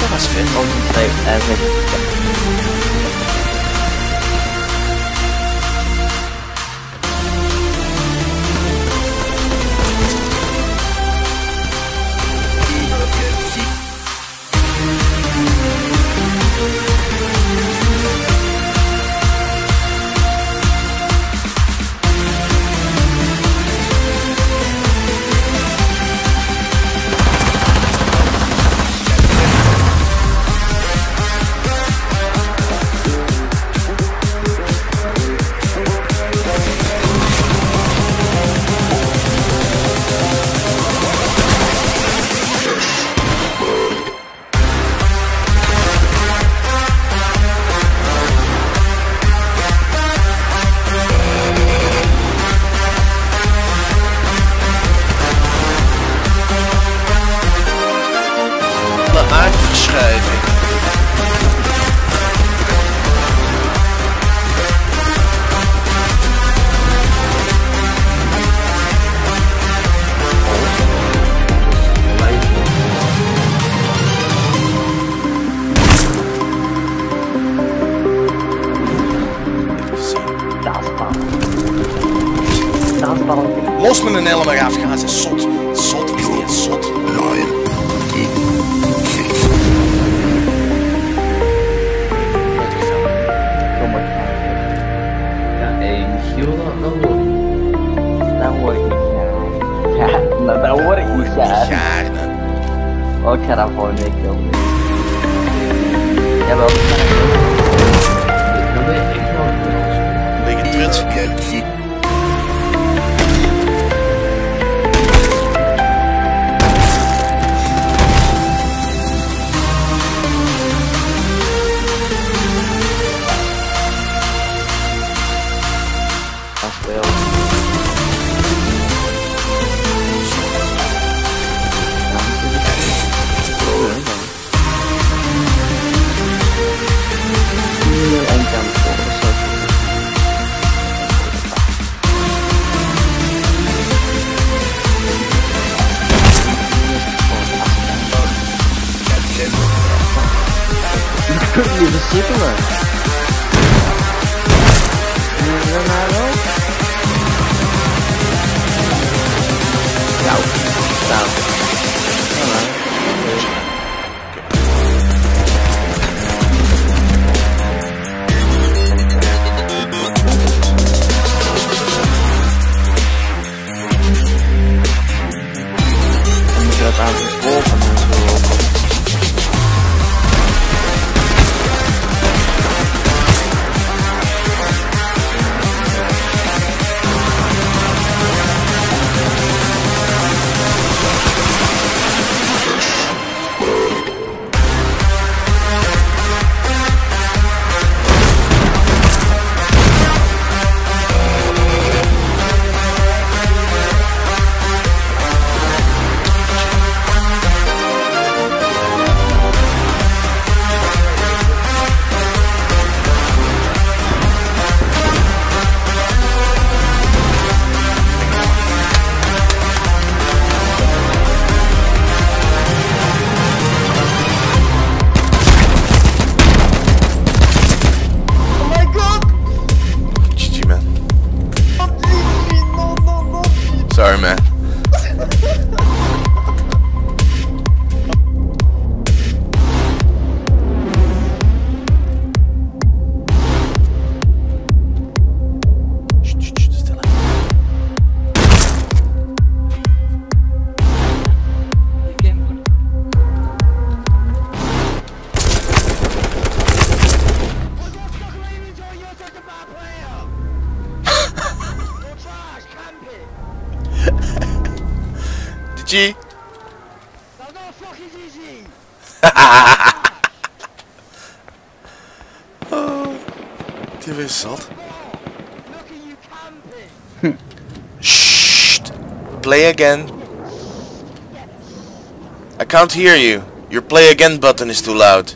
Dat was vet. Concentrate every Taaspaal. Los met een helm eraf gaan, ze zot. Word ik niet gaar. Gaarne. Oh, ik ga dat volgende week doen. Jawel, de cinco, mano. Não enganaram. Tchau. Tchau. Olha. Man. GG. Oh, die was zat. Shh. Play again. I can't hear you. Your play again button is too loud.